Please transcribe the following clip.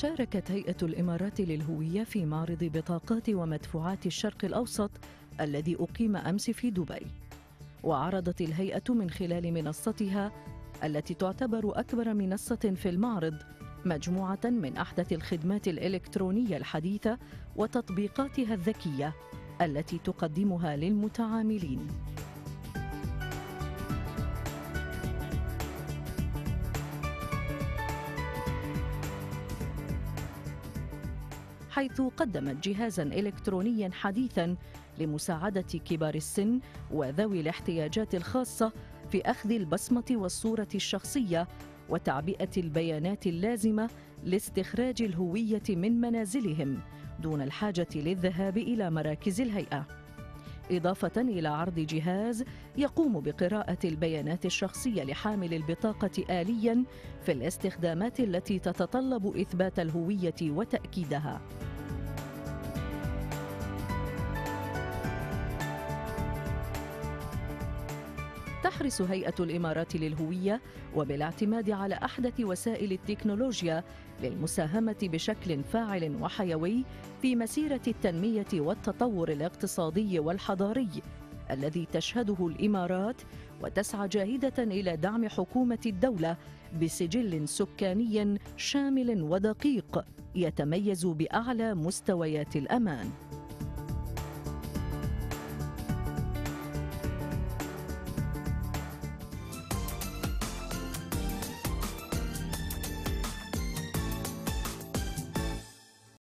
شاركت هيئة الإمارات للهوية في معرض بطاقات ومدفوعات الشرق الأوسط الذي أقيم أمس في دبي وعرضت الهيئة من خلال منصتها التي تعتبر أكبر منصة في المعرض مجموعة من أحدث الخدمات الإلكترونية الحديثة وتطبيقاتها الذكية التي تقدمها للمتعاملين. حيث قدمت جهازا إلكترونيا حديثا لمساعدة كبار السن وذوي الاحتياجات الخاصة في أخذ البصمة والصورة الشخصية وتعبئة البيانات اللازمة لاستخراج الهوية من منازلهم دون الحاجة للذهاب إلى مراكز الهيئة. إضافة إلى عرض جهاز يقوم بقراءة البيانات الشخصية لحامل البطاقة آلياً في الاستخدامات التي تتطلب إثبات الهوية وتأكيدها. تحرص هيئة الإمارات للهوية وبالاعتماد على أحدث وسائل التكنولوجيا للمساهمة بشكل فاعل وحيوي في مسيرة التنمية والتطور الاقتصادي والحضاري الذي تشهده الإمارات وتسعى جاهدة إلى دعم حكومة الدولة بسجل سكاني شامل ودقيق يتميز بأعلى مستويات الأمان.